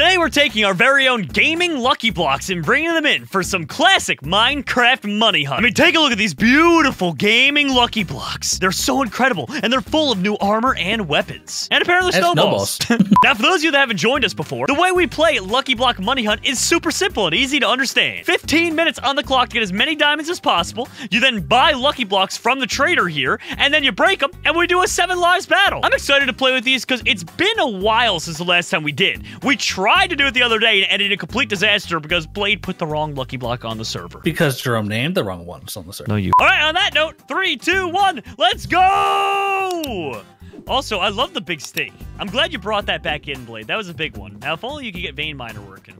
Today we're taking our very own gaming Lucky Blocks and bringing them in for some classic Minecraft money hunt. I mean, take a look at these beautiful gaming Lucky Blocks. They're so incredible, and they're full of new armor and weapons. And apparently And snowballs. now, for those of you that haven't joined us before, the way we play Lucky Block Money Hunt is super simple and easy to understand. 15 minutes on the clock to get as many diamonds as possible. You then buy Lucky Blocks from the trader here, and then you break them, and we do a seven lives battle. I'm excited to play with these because it's been a while since the last time we did. We tried to do it the other day and ended in a complete disaster because Blade put the wrong Lucky Block on the server. Because Jerome named the wrong ones on the server. No, you. All right, on that note, three, two, one, let's go! Also, I love the big steak. I'm glad you brought that back in, Blade. That was a big one. Now, if only you could get Vein Miner working.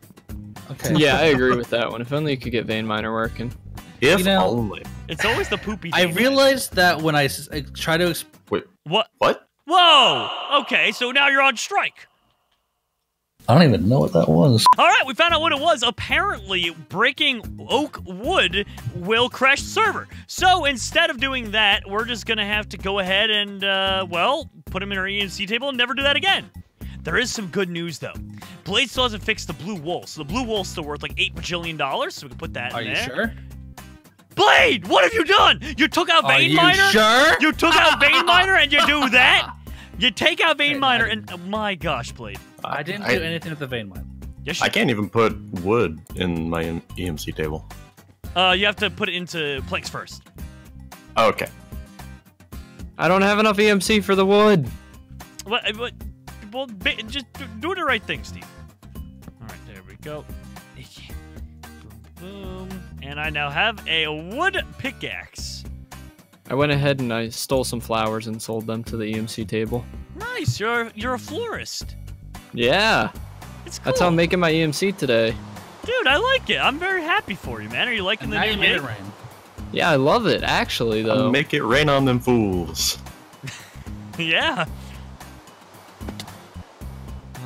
Okay. Yeah, I agree with that one. If only you could get Vein Miner working. If You know- only. It's always the poopy. I Vein Miner. realized that when I, s- I try to Wait, What? what? Whoa! Okay, so now you're on strike. I don't even know what that was. All right, we found out what it was. Apparently, breaking oak wood will crash the server. So instead of doing that, we're just gonna have to go ahead and, uh, well, put them in our EMC table and never do that again. There is some good news though. Blade still hasn't fixed the blue wool, so the blue wool's still worth like eight bajillion dollars. So we can put that Are in you there. sure? Blade, what have you done? You took out Are Vein you Miner. sure? You took out Vein Miner, and you do that. You take out Vein Okay, Miner, and oh my gosh, Blade. I didn't I, do anything with the vein mine. Yes, I can't even put wood in my EMC table. uh, you have to put it into planks first. Okay. I don't have enough EMC for the wood. What? What? Well, just do, do the right thing, Steve. All right, there we go. Boom, boom. And I now have a wood pickaxe. I went ahead and I stole some flowers and sold them to the EMC table. Nice. You're you're a florist. Yeah, It's cool. that's how I'm making my EMC today. Dude, I like it. I'm very happy for you, man. Are you liking And the new you made it rain. Yeah, I love it actually though. Make it rain on them fools. yeah.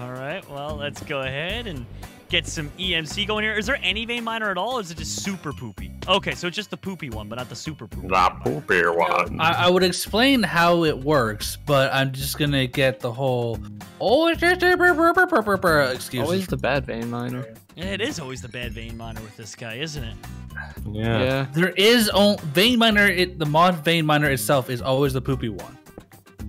All right. Well, let's go ahead and get some EMC going here. Is there any vein miner at all, or is it just super poopy? Okay, so it's just the poopy one, but not the super poopy. The poopy one. I, I would explain how it works, but I'm just gonna get the whole oh it's just a brr, brr, brr, brr, brr, brr," excuses. Always the bad Vein Miner. Yeah, it is always the bad vein miner with this guy, isn't it? yeah. Yeah. There is on vein miner. It the mod vein miner itself is always the poopy one.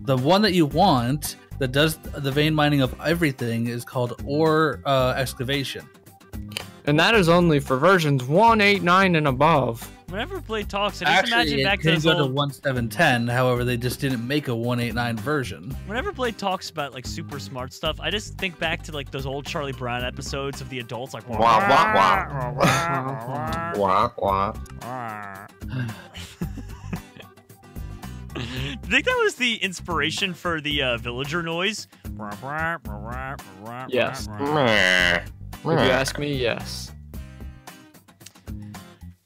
The one that you want that does the vein mining of everything is called ore uh, excavation. And that is only for versions 189 and above. Whenever Blade talks, I just Actually, imagine it back to can those go to old. one seven ten. However, they just didn't make a one eight nine version. Whenever Blade talks about like super smart stuff, I just think back to like those old Charlie Brown episodes of the adults, like. Wah, wah, Wah, wah. Do you think that was the inspiration for the uh, villager noise? Yes. If you ask me, yes.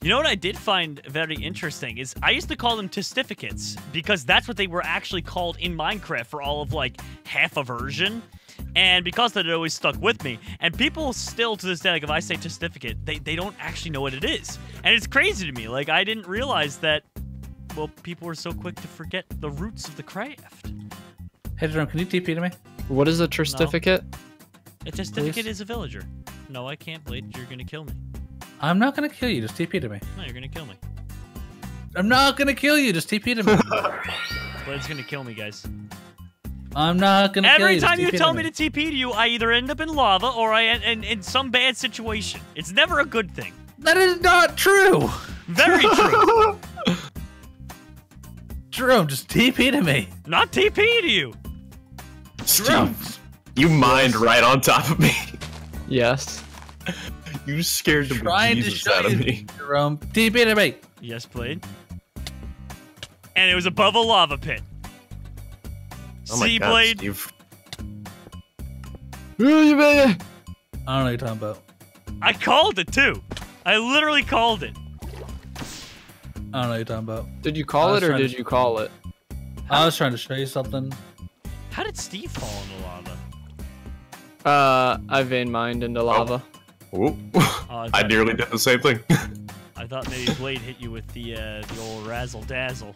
You know what I did find very interesting is I used to call them testificates because that's what they were actually called in Minecraft for all of like half a version. And because that it always stuck with me. And people still to this day, like if I say testificate, they, they don't actually know what it is. And it's crazy to me. Like I didn't realize that well, people were so quick to forget the roots of the craft. Hey, Jerome, can you TP to me? What is a certificate? A certificate Please? is a villager. No, I can't, Blade. You're gonna kill me. I'm not gonna kill you. Just TP to me. No, you're gonna kill me. I'm not gonna kill you. Just TP to me. Blade's gonna kill me, guys. I'm not gonna kill Every you. just time you tell me to TP to you, I either end up in lava or I end in, in some bad situation. It's never a good thing. That is not true. Very true. Jerome, just TP to me. Not TP to you. Jerome. Steve, you mined right on top of me. Yes. You scared the Trying to bejesus show out of you, me. Jerome. TP to me. Yes, Blade. And it was above a lava pit. Oh my See, God, Blade? Steve. I don't know what you're talking about. I called it too. I literally called it. I don't know what you're talking about. Did you call it or trying to- did you call it? I was trying to show you something. How did Steve fall in the lava? Uh, I vein mined into lava. Ooh. Oh, I, I nearly did the same thing. I thought maybe Blade hit you with the uh, the old razzle dazzle.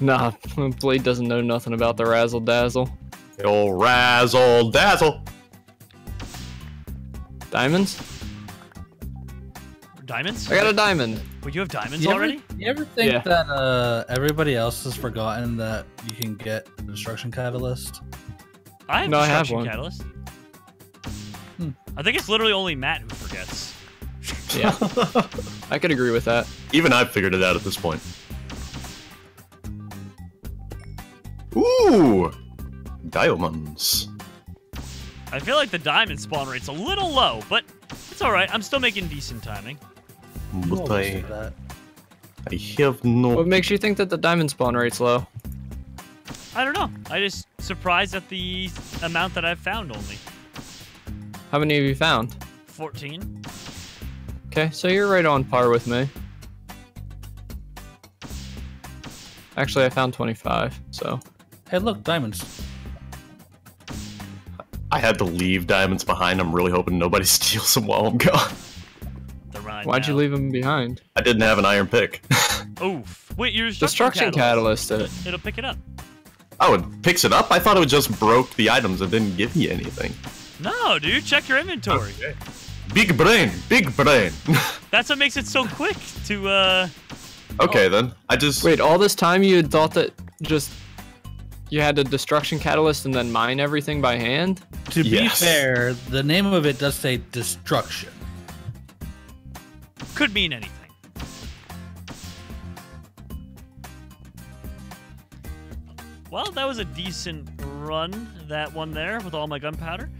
Nah, Blade doesn't know nothing about the razzle dazzle. the old razzle dazzle. Diamonds? Diamonds? I got a diamond. Wait, you have diamonds You ever, already? you ever think Yeah. that uh, everybody else has forgotten that you can get destruction catalyst? I have No, I have destruction one. catalyst. Hmm. I think it's literally only Matt who forgets. Yeah. I could agree with that. Even I've figured it out at this point. Ooh! Diamonds. I feel like the diamond spawn rate's a little low, but it's alright. I'm still making decent timing. You But I. I have no. What makes you think that the diamond spawn rate's low? I don't know. I just surprised at the amount that I've found only. How many have you found? 14. Okay, so you're right on par with me. Actually, I found 25, so. Hey, look, diamonds. I had to leave diamonds behind. I'm really hoping nobody steals them while I'm gone. The ride Why'd you leave them behind? I didn't have an iron pick. Oof. Wait, your Destruction catalyst it. It'll pick it up. oh, it picks it up? I thought it just broke the items and didn't give you anything. No, dude. Check your inventory. Big brain, big brain. That's what makes it so quick to, uh... okay then. I just Wait, all this time you had thought that just you had a destruction catalyst and then mine everything by hand? To Yes. be fair, the name of it does say destruction. Could mean anything. Well, that was a decent run, that one there, with all my gunpowder.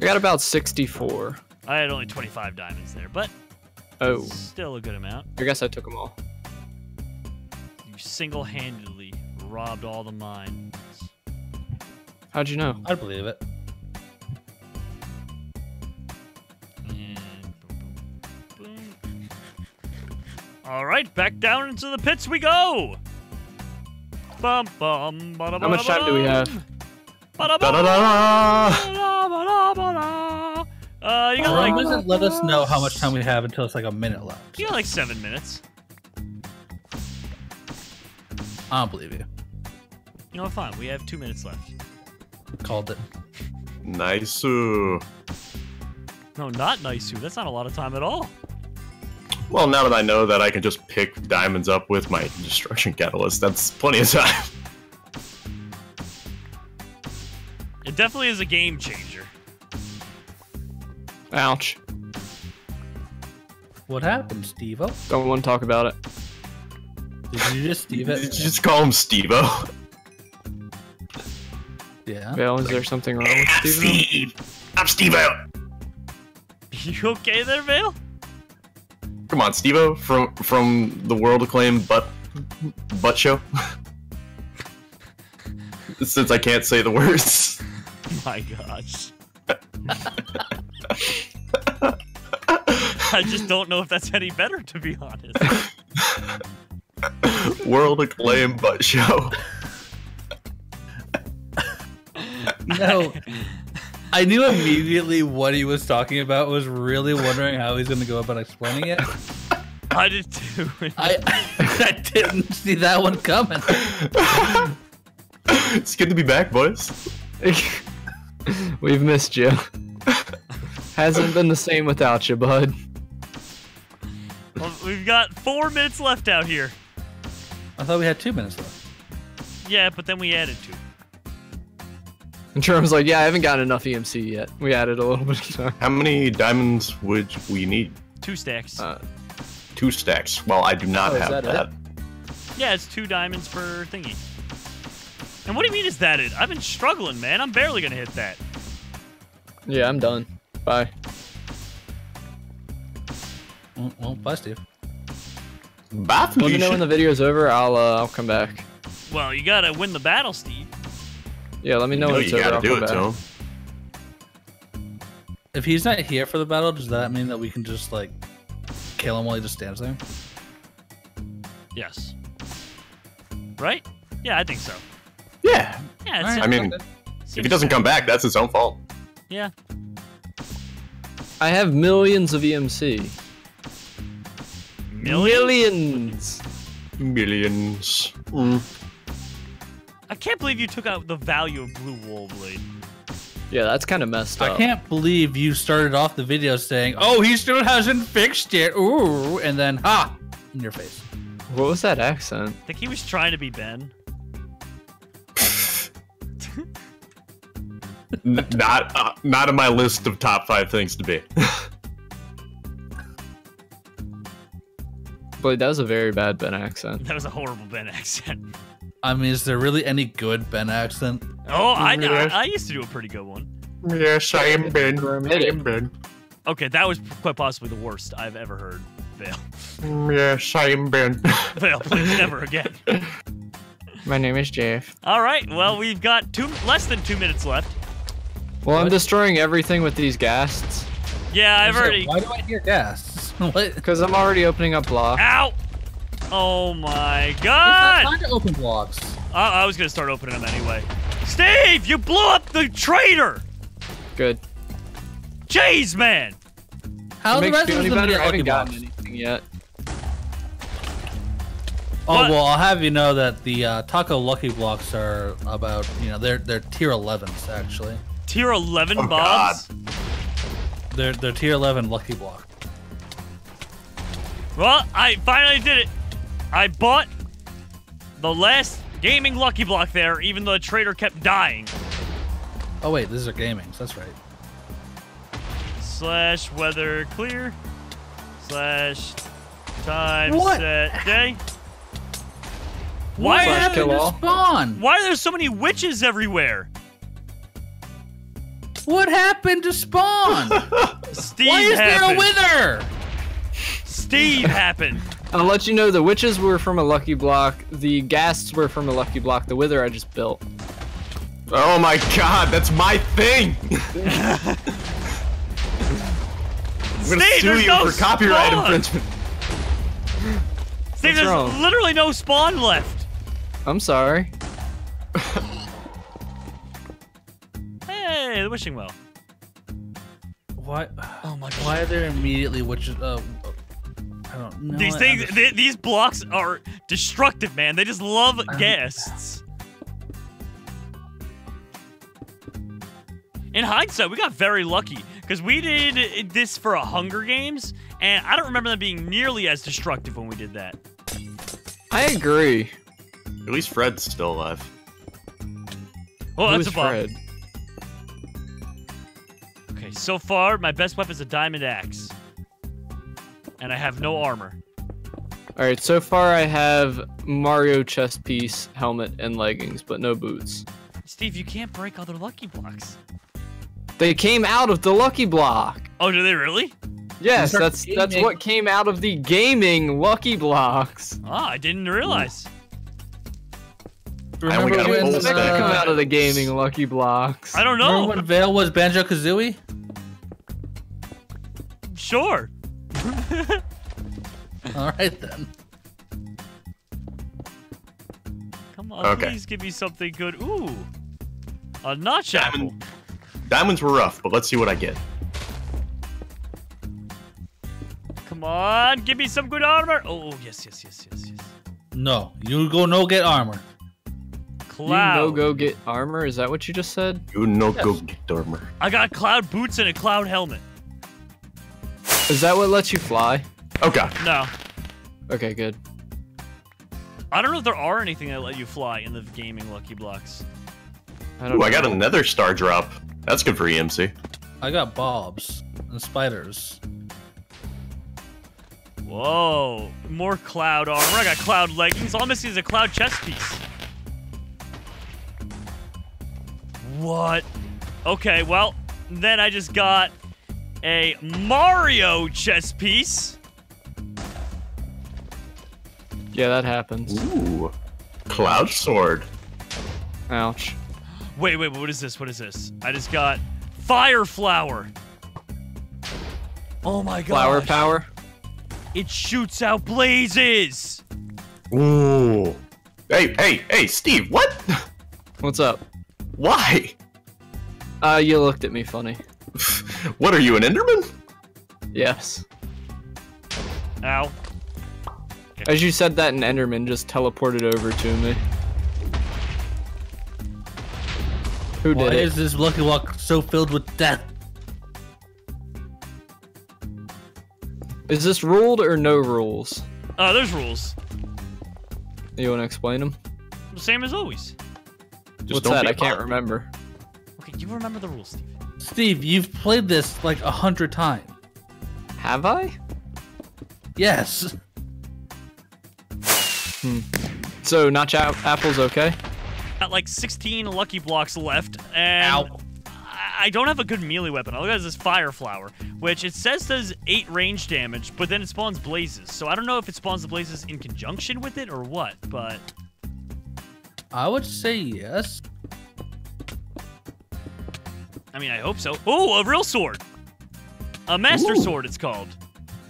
I got about 64. I had only 25 diamonds there, but Oh, still a good amount. I guess I took them all. You single-handedly robbed all the mines. How'd you know? I believe it. All right, back down into the pits we go. Bum, bum, ba-da, How much time do we have? Ba-da, Da-da-da-da. ba-da, Uh, you got Why like doesn't let us know how much time we have until it's like a minute left. you got like seven minutes. I don't believe you. You know, fine. We have two minutes left. Called it. Nice. No, not Naisu. That's not a lot of time at all. Well, now that I know that I can just pick diamonds up with my destruction catalyst, that's plenty of time. It definitely is a game changer. Ouch. What happened, Steve-O? Don't want to talk about it. Did you just Steve Did you just call him Steve-O? Yeah. Vale, is there something wrong with I'm Steven? Steve. I'm Steve-O. You okay there, Vale? Come on, Steve-O from from the world acclaimed butt butt show. Since I can't say the words. My gosh. I just don't know if that's any better, to be honest. world acclaimed butt show. No. I knew immediately what he was talking about. Was really wondering how he's going to go about explaining it. I did too. I I didn't see that one coming. it's good to be back, boys. We've missed you. Hasn't been the same without you, bud. Well, we've got four minutes left out here. I thought we had two minutes left. Yeah, but then we added two. And Jerome's like, yeah, I haven't gotten enough EMC yet. We added a little bit of time. How many diamonds would we need? Two stacks. Uh, Two stacks. Well, I do not Oh, is have that that. yeah, it's two diamonds per thingy. And what do you mean is that it? I've been struggling, man. I'm barely gonna hit that. yeah, I'm done. Bye. Well, well bye, Steve. Bye, Let me know when Felicia. the video's over. I'll uh, I'll come back. Well, you gotta win the battle, Steve. Yeah, let me know You know when it's you over. gotta I'll do it back. to him. If he's not here for the battle, does that mean that we can just like kill him while he just stands there? Yes. Right? Yeah, I think so. Yeah. Yeah, it's Alright. I mean, if he doesn't come back, that's his own fault. Yeah. I have millions of EMC. Millions? Millions. Millions. Mm. I can't believe you took out the value of Blue Wool Blade. Yeah, that's kind of messed up. I can't believe you started off the video saying, "Oh, he still hasn't fixed it." Ooh, and then ha, in your face. What was that accent? I think he was trying to be Ben. Not uh, not in my list of top five things to be. But that was a very bad Ben accent. That was a horrible Ben accent. I mean, is there really any good Ben accent? Oh, I, Yes. I, I used to do a pretty good one. yes, I am Ben. I am Ben. Okay, that was quite possibly the worst I've ever heard. Vale. Mm, yes, I am Ben. Vale, please never again. My name is Jeff. All right, well, we've got two less than two minutes left. Well, I'm destroying everything with these ghasts. Yeah, I've So, already. Why do I hear gas? what? Because I'm already opening up blocks. Ow! Oh my It's not god! time to open blocks. I, I was gonna start opening them anyway. Steve, you blew up the trader! Good. Jeez, man! How the makes rest you of any them better? I haven't gotten blocks? anything yet. Oh What? well, I'll have you know that the uh, taco lucky blocks are about you know they're they're tier 11s actually. Tier 11 Oh, bobs? They're they're tier 11 lucky block. Well, I finally did it. I bought the last gaming lucky block there, even though the trader kept dying. Oh wait, these are gamings. That's right. Slash weather clear. Slash time What? set day. What Why, Slash happened kill to all. spawn? why are there so many witches everywhere? What happened to spawn? Steve Why is there a happened. wither? Steve happened. I'll let you know the witches were from a lucky block, the ghasts were from a lucky block, the wither I just built. Oh my god, that's my thing! I'm gonna Steve, sue you no for copyright spawn. infringement. Steve, What's there's wrong? literally no spawn left. I'm sorry. Hey, the wishing well. Why? Oh my God. Why are there immediately witches? Uh, I don't know. These things, understand. th- these blocks are destructive, man. They just love guests. In hindsight, we got very lucky because we did this for a Hunger Games, and I don't remember them being nearly as destructive when we did that. I agree. At least Fred's still alive. Oh, Who that's is a bump. Fred? Okay, so far my best weapon is a diamond axe, and I have no armor. All right, so far I have Mario chest piece, helmet, and leggings, but no boots. Steve, you can't break other lucky blocks. They came out of the lucky block. Oh, do they really? Yes, These are that's that's what came out of the gaming lucky blocks. Ah, I didn't realize. I only Remember got a when, full What stack. did come out of the gaming lucky blocks? I don't know. remember know. when Vale was Banjo Kazooie? Sure. All right then. Come on, Okay. please give me something good. Ooh, a notch apple. Diamonds were rough, but let's see what I get. Come on, give me some good armor. Oh, oh, yes, yes, yes, yes, yes. No, you go no get armor. Cloud. You no go get armor. Is that what you just said? You no Yes. go get armor. I got cloud boots and a cloud helmet. Is that what lets you fly? Okay. No, Okay, good. I don't know if there are anything that let you fly in the gaming lucky blocks. I don't Ooh, know. I got another star drop. That's good for EMC. I got bobs and spiders. Whoa, more cloud armor. I got cloud leggings. All I'm missing is a cloud chest piece. What? Okay, well, then I just got a Mario chess piece. Yeah, that happens. Ooh. Cloud sword. Ouch. Wait, wait, what is this? What is this? I just got fire flower. Oh my god. Flower power. It shoots out blazes. Ooh. Hey, hey, hey, Steve, what? What's up? Why? Uh, you looked at me funny. What are you, an Enderman? Yes. Ow. As you said that, an Enderman just teleported over to me. Who did Why did it? is this Lucky walk so filled with death? Is this ruled or no rules? Uh, there's rules. You want to explain them? The same as always. Just What's don't that? be I a can't remember. Okay, do you remember the rules, Steve. Steve, you've played this like a hundred times. Have I? Yes. Hmm. So notch a- apples okay? Got like 16 lucky blocks left, and Ow. I- I don't have a good melee weapon. All I got is this fire flower, which it says does 8 range damage, but then it spawns blazes. So I don't know if it spawns the blazes in conjunction with it or what, but I would say yes. I mean, I hope so. Oh, a real sword! A master Ooh. sword, it's called.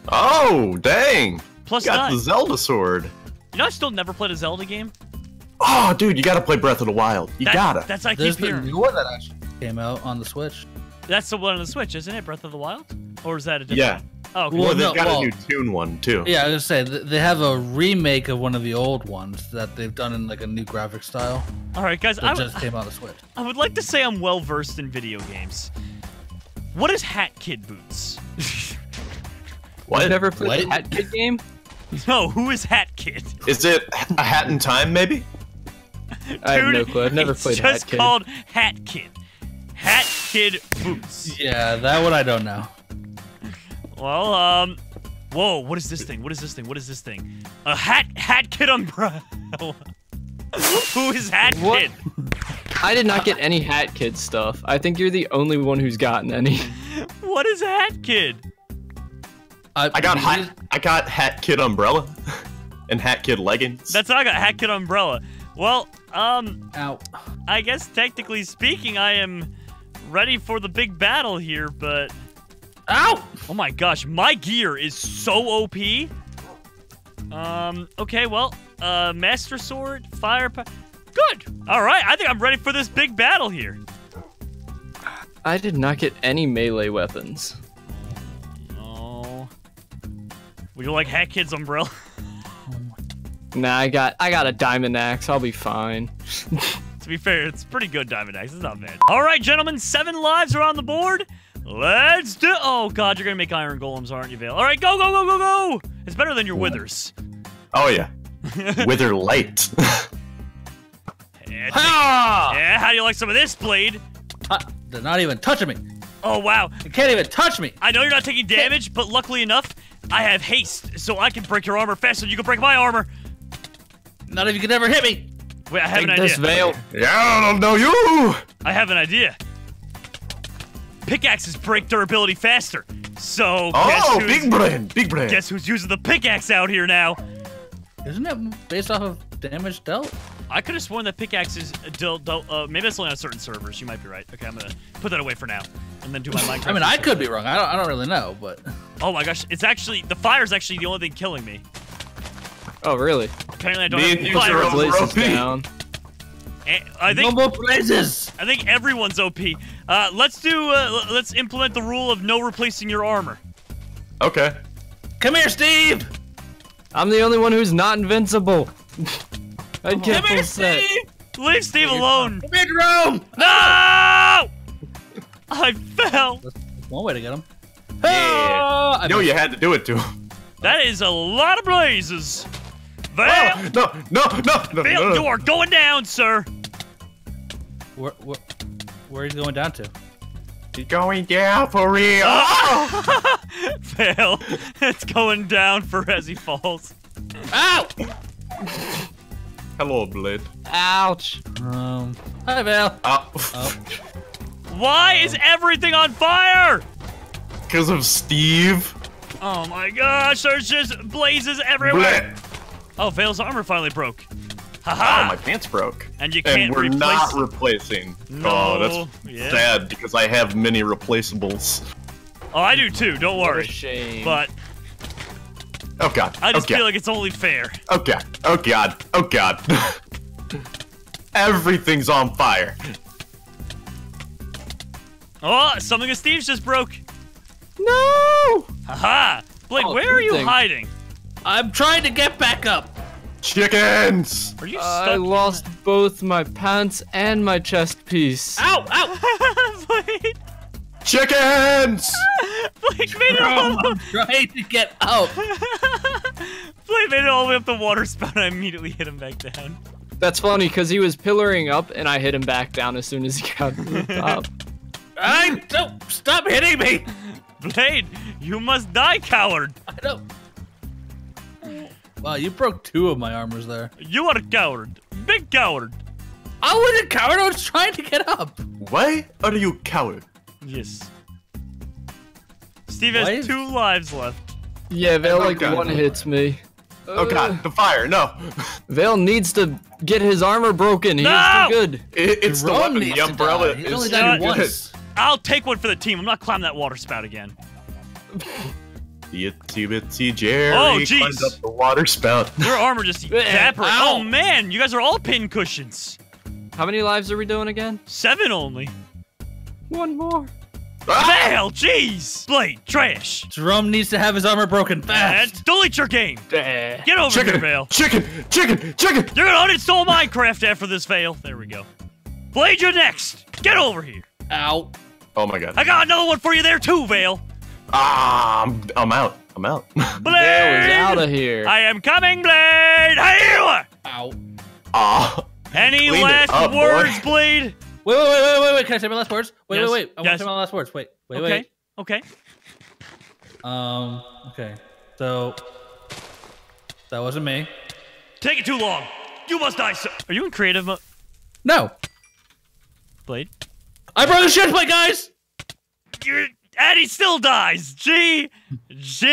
Oh, dang! Plus Got nine. the Zelda sword. You know, I still never played a Zelda game. Oh, dude, you gotta play Breath of the Wild. You That- gotta. That's I keep There's the hearing. new one that actually came out on the Switch. That's the one on the Switch, isn't it? Breath of the Wild, or is that a different? Yeah. one? Oh, okay. Well, Well, they've no, got well- a new tune one too. Yeah, I was gonna say they have a remake of one of the old ones that they've done in like a new graphic style All right, guys. that I, just came out of the Switch. I would like to say I'm well versed in video games. What is Hat Kid Boots? What? I've never played What? the Hat Kid game. no, who is Hat Kid? Is it a hat in time, maybe? I have no clue. I've never played Hat Kid. It's just called Hat Kid. Hat Kid Boots. Yeah, that one I don't know. Well, um, whoa, what is this thing? What is this thing? What is this thing? A Hat Hat Kid umbrella. who is Hat What? Kid? I did not get any Hat Kid stuff. I think you're the only one who's gotten any. What is Hat Kid? I got hat. I got Hat Kid umbrella and Hat Kid leggings. That's what I got. Hat Kid umbrella. Well, um, Ow. I guess technically speaking, I am ready for the big battle here, but Ow! oh my gosh, my gear is so OP. Um, okay, well, uh, Master Sword, Fire, good. All right, I think I'm ready for this big battle here. I did not get any melee weapons. Oh, would you like Hat Kid's umbrella? Nah, I got I got a diamond axe. I'll be fine. to be fair, it's pretty good Diamond Axe. It's not bad. All right, gentlemen, seven lives are on the board. Let's do. Oh God, you're gonna make iron golems, aren't you, Vale? All right, go, go, go, go, go. It's better than your withers. oh yeah, Wither Light. Yeah, take- Ah! yeah, how do you like some of this blade? Tu- They're not even touching me. Oh wow, You can't even touch me. I know you're not taking damage, but luckily enough, I have haste, so I can break your armor faster than you can break my armor. Not if you can ever hit me. Wait, I have Take an this idea. Vale. yeah, I don't know you. I have an idea. Pickaxes break durability faster. So guess Oh, who's, big brain, big brain. guess who's using the pickaxe out here now? Isn't that based off of damage dealt? I could have sworn that pickaxes dealt. dealt uh, maybe that's only on certain servers. You might be right. Okay, I'm gonna put that away for now, and then do my Minecraft. I mean, I could be wrong. I don't. I don't really know, but Oh my gosh, it's actually the fire's actually the only thing killing me. Oh really? Apparently, I don't Me have and you fire. over- OP. down. I no think more blazes. I think everyone's OP. Uh, let's do. Uh, let's implement the rule of no replacing your armor. Okay. Come here, Steve. I'm the only one who's not invincible. I get Come full here, set. Steve. Leave Steve alone. Come here, Jerome. No! I fell. That's one way to get him. Yeah. Ah, I No, you had to do it to him. That is a lot of blazes. Vale, Oh, no, no, no, no, Vale, no. you are going down, sir. Where, where, where are you going down to? You're going down for real. Vale, it's going down for as he falls. Ow! Hello, Blade. Ouch. Um. Hi, Val. Oh, Oh. Why is everything on fire? because of Steve. Oh my gosh, there's just blazes everywhere. Blade. Oh, Vale's armor finally broke. Haha! Oh, my pants broke. and you can't And we're replace. not replacing. No, oh, that's yeah. sad because I have many replaceables. oh, I do too. Don't What a worry. shame. But Oh god. I just oh, okay. feel like it's only fair. Oh god. Oh god. Oh god. Everything's on fire. Oh, something of Steve's just broke. no. Haha! Blake, Oh, where are you thing. hiding? I'm trying to get back up. Chickens! Are you I stuck? lost both my pants and my chest piece. Ow! Ow! Blade, Chickens! Blade made it all. I'm trying to get out. Blade made it all the way up the water spout. and I immediately hit him back down. That's funny because he was pillaring up and I hit him back down as soon as he got to the top. I don't stop hitting me. Blade, you must die, coward. I don't. Wow, you broke two of my armors there. You are a coward. Big coward. I wasn't a coward. I was trying to get up. Why are you coward? Yes. Steve Why has is- two lives left. Yeah, Vale Oh, like God. one hits me. Oh god, the fire, no! Vale needs to get his armor broken. He's No! too good. It, it's the Jerome weapon, needs the umbrella die. He's is only too died once. I'll take one for the team. I'm not climbing that water spout again. The itsy bitsy Jerry Oh, jeez. up the water spout. Your armor just evaporated. Oh man, you guys are all pin cushions. How many lives are we doing again? Seven only. One more. Ah! Fail, jeez. Blade, trash. Jerome needs to have his armor broken And fast. delete your game. Duh. Get over here, Chicken, Vale. chicken, chicken, chicken! You're gonna uninstall Minecraft after this fail. There we go. Blade, you're next. Get over here. Ow. Oh my god. I got another one for you there too, Vale. Ah, I'm, I'm out. I'm out. Vale is Blade! out of here. I am coming, Blade. Hey, you are. Ow. Ah, Any Clean last up, boy. words, Blade? Wait, wait, wait, wait, wait, wait. Can I say my last words? Wait, Yes, wait, wait. I want to say my last words. Wait, wait, okay. wait. Okay. okay. Um, okay. So, that wasn't me. Take it too long. You must die. So- Are you in creative mode, No. Blade? I broke the shit, my guys! You're, and he still dies. G. G.